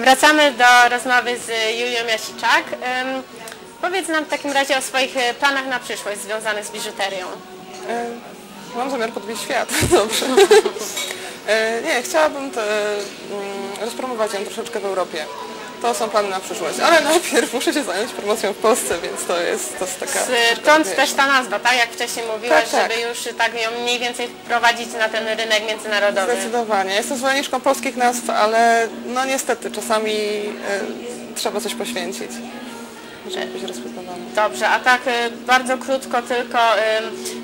Wracamy do rozmowy z Julią Jasiczak. Powiedz nam w takim razie o swoich e, planach na przyszłość związanych z biżuterią. Mam zamiar podbić świat, dobrze. E, Nie, chciałabym te, rozpromować ją troszeczkę w Europie. To są plany na przyszłość, ale najpierw muszę się zająć promocją w Polsce, więc to jest, to jest taka... Stąd też ta nazwa, tak jak wcześniej mówiłaś, Tak, tak. żeby już tak ją mniej więcej wprowadzić na ten rynek międzynarodowy. Zdecydowanie. Jestem zwolenniczką polskich nazw, ale no niestety czasami e, trzeba coś poświęcić, Dobrze, a tak y, bardzo krótko tylko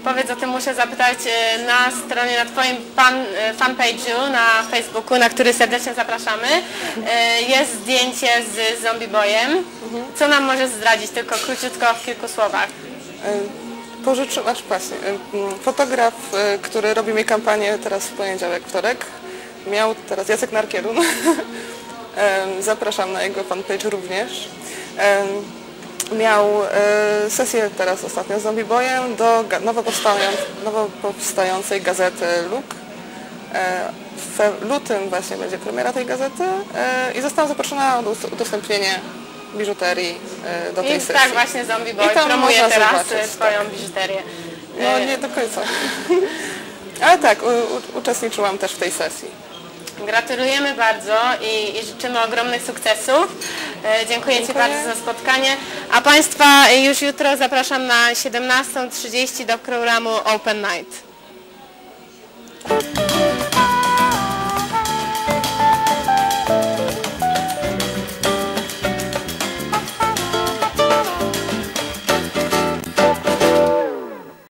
powiedz o tym muszę zapytać y, na stronie, na Twoim fan, y, fanpage'u na Facebooku, na który serdecznie zapraszamy, jest zdjęcie z Zombie Boyem. Co nam możesz zdradzić, tylko króciutko w kilku słowach? Pożyczył, znaczy właśnie, e, m, fotograf, który robi mi kampanię teraz w poniedziałek, wtorek, miał teraz Jacek Narkielun. Em, Zapraszam na jego fanpage również. Miał e, sesję teraz ostatnio z Zombie Boyem do nowo, powstając, nowo powstającej gazety Luk. E, W lutym właśnie będzie premiera tej gazety e, i zostałam zaproszona na udos- udostępnienie biżuterii do tej I sesji. tak właśnie Zombie Boy promuje teraz zobaczyć, y, Twoją biżuterię. No nie do końca. Ale tak, uczestniczyłam też w tej sesji. Gratulujemy bardzo i, i życzymy ogromnych sukcesów. E, Dziękuję Ci bardzo za spotkanie. A Państwa już jutro zapraszam na 17.30 do programu Open Night.